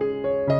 you